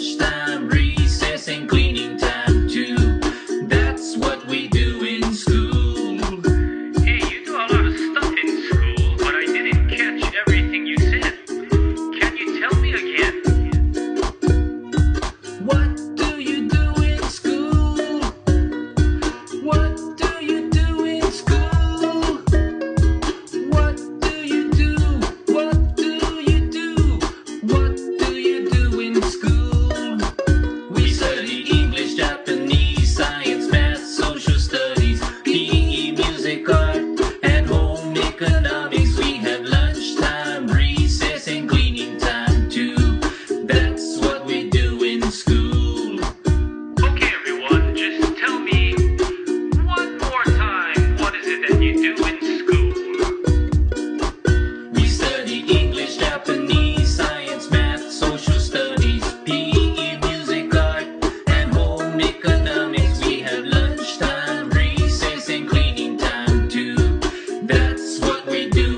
touch we do.